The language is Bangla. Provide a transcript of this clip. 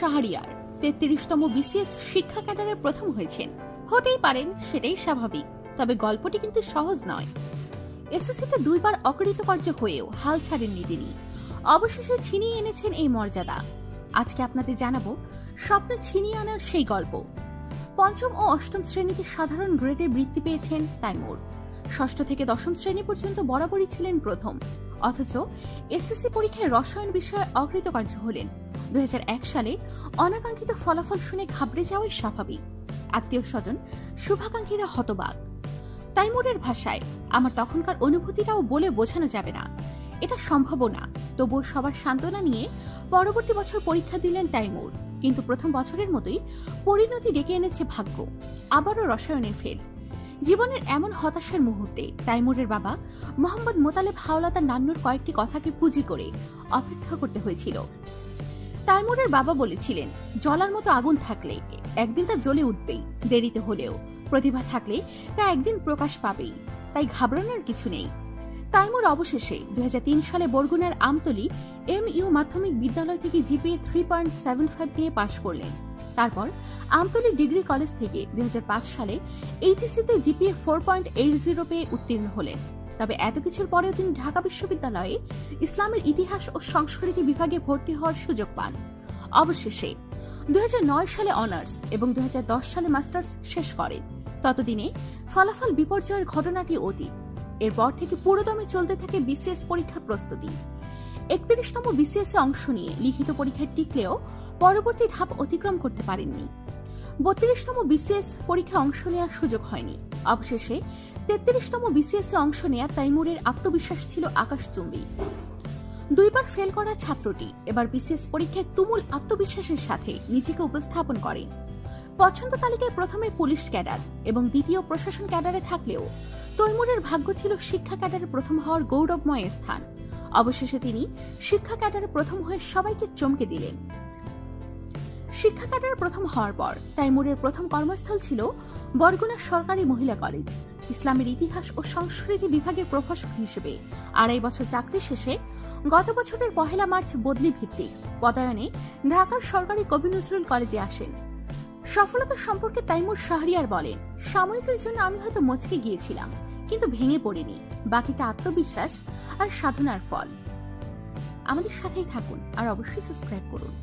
শাহরিয়ার, তেত্রিশতম বিসিএস শিক্ষা ক্যাডারে প্রথম হয়েছেন। হতেই পারেন, সেটাই স্বাভাবিক, তবে গল্পটি কিন্তু সহজ নয়। এসএসসিতে দুইবার অকৃতকার্য হয়েও হাল ছাড়েননি তিনি। অবশেষে ছিনিয়ে এনেছেন এই মর্যাদা। আজকে আপনাদের জানাব, স্বপ্ন ছিনিয়ে আনার সেই গল্প। পঞ্চম ও অষ্টম শ্রেণীতে সাধারণ গ্রেডে বৃত্তি পেয়েছেন তাইমুর। ষষ্ঠ থেকে দশম শ্রেণি পর্যন্ত বরাবরই ছিলেন প্রথম। অথচ এসএসসি পরীক্ষায় রসায়ন বিষয়ে অকৃতকার্য হলেন। দু সালে অনাকাঙ্ক্ষিত ফলাফল শুনে ঘাবড়ে যাওয়াই স্বাভাবিক। আত্মীয় স্বজন, শুভাকাঙ্ক্ষীরা হতবাক। তাইমুরের ভাষায় আমার তখনকার অনুভূতিটাও বলে বোঝানো যাবে না। এটা সম্ভব না। তবুও সবার সান্ত্বনা নিয়ে পরবর্তী বছর পরীক্ষা দিলেন তাইমুর কিন্তু প্রথম বছরের মতোই পরিণতি ডেকে এনেছে ভাগ্য। আবারও রসায়নের ফেল জীবনের এমন হতাশার মুহূর্তে তাইমুরের বাবা মোহাম্মদ মোতালেব হাওলা তার নান্নুর কয়েকটি কথাকে পুঁজি করে অপেক্ষা করতে হয়েছিল। তাইমুরের বাবা বলেছিলেন, জলার মতো আগুন থাকলে একদিন তা জ্বলে উঠবেই, দেরিতে হলেও। প্রতিভা থাকলে তা একদিন প্রকাশ পাবেই, তাই ঘাবড়ানোর কিছু নেই। তাইমুর অবশেষে দুই হাজার তিন সালে বরগুনার আমতলি এম ইউ মাধ্যমিক বিদ্যালয় থেকে GPA three point seven five দিয়ে পাশ করলেন। তারপর আমতলি ডিগ্রি কলেজ থেকে দুই সালে এইচএসিতে GPA four point eight zero পেয়ে উত্তীর্ণ হলেন। তবে এত কিছুর পরেও তিনি ঢাকা বিশ্ববিদ্যালয়ে ইসলামের ইতিহাস ও সংস্কৃতি বিভাগে ভর্তি হওয়ার সুযোগ পান। অবশেষে দু সালে অনার্স এবং দু সালে মাস্টার্স শেষ করেন। ততদিনে ফলাফল বিপর্যয়ের ঘটনাটি অতীত। এরপর থেকে পুরোদমে চলতে থাকে বিসিএস পরীক্ষার প্রস্তুতি। একত্রিশতম বিসিএস এ অংশ নিয়ে লিখিত পরীক্ষায় টিকলেও পরবর্তী ধাপ অতিক্রম করতে পারেননি। বত্রিশতম বিসিএস পরীক্ষায় অংশ নেওয়ার সুযোগ হয়নি। অবশেষে তেত্রিশতম বিসিএস এ অংশ নেয়া তাইমুরের আত্মবিশ্বাস ছিল আকাশচুম্বী। দুইবার ফেল করা ছাত্রটি এবার বিসিএস পরীক্ষায় তুমুল আত্মবিশ্বাসের সাথে নিজেকে উপস্থাপন করে। পছন্দ তালিকায় প্রথমে পুলিশ ক্যাডার এবং দ্বিতীয় প্রশাসন ক্যাডারে থাকলেও তৈমুরের ভাগ্য ছিল শিক্ষা ক্যাডারে প্রথম হওয়ার গৌরবময় স্থান। অবশেষে তিনি শিক্ষা ক্যাডারে প্রথম হয়ে সবাইকে চমকে দিলেন। শিক্ষা ক্যাডারে প্রথম হওয়ার পর তাইমুরের প্রথম কর্মস্থল ছিল বরগুনা সরকারি মহিলা কলেজ। ইসলামের ইতিহাস ও সংস্কৃতি বিভাগের প্রভাষক হিসেবে আড়াই বছর চাকরি শেষে গত বছরের পহেলা মার্চ বদলি ভিত্তিক পদায়নে ঢাকার সরকারি কবি নজরুল কলেজে আসেন। সফলতা সম্পর্কে তাইমুর শাহরিয়ার বলেন, সাময়িকের জন্য আমি হয়তো মচকে গিয়েছিলাম, কিন্তু ভেঙে পড়িনি। বাকিটা আত্মবিশ্বাস আর সাধনার ফল। আমাদের সাথেই থাকুন আর অবশ্যই সাবস্ক্রাইব করুন।